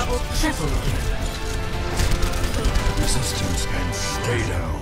Double, triple. Resistance can stay down.